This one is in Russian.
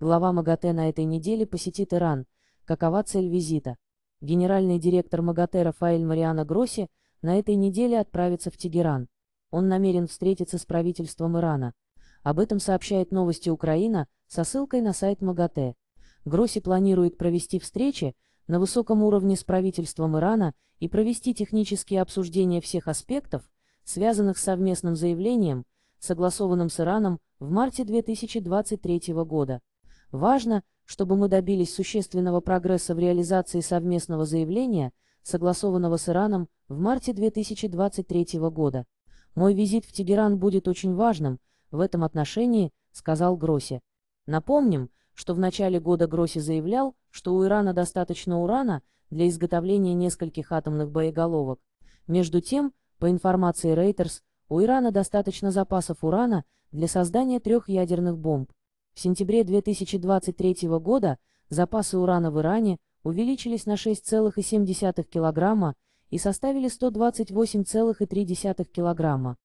Глава МАГАТЭ на этой неделе посетит Иран. Какова цель визита? Генеральный директор МАГАТЭ Рафаэль Мариано Гросси на этой неделе отправится в Тегеран. Он намерен встретиться с правительством Ирана. Об этом сообщает новости Украина со ссылкой на сайт МАГАТЭ. Гросси планирует провести встречи на высоком уровне с правительством Ирана и провести технические обсуждения всех аспектов, связанных с совместным заявлением, согласованным с Ираном в марте 2023 года. Важно, чтобы мы добились существенного прогресса в реализации совместного заявления, согласованного с Ираном в марте 2023 года. Мой визит в Тегеран будет очень важным в этом отношении, сказал Гросси. Напомним, что в начале года Гросси заявлял, что у Ирана достаточно урана для изготовления нескольких атомных боеголовок. Между тем, по информации Reuters, у Ирана достаточно запасов урана для создания трех ядерных бомб. В сентябре 2023 года запасы урана в Иране увеличились на 6,7 кг и составили 128,3 кг.